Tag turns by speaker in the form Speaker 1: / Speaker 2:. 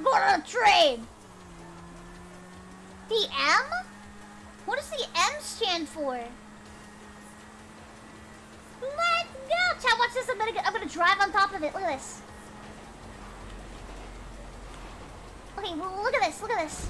Speaker 1: we're going on a train. The M? What does the M stand for? Let's go! Chat, watch this. I'm gonna, I'm gonna drive on top of it. Look at this. Okay, look at this. Look at this.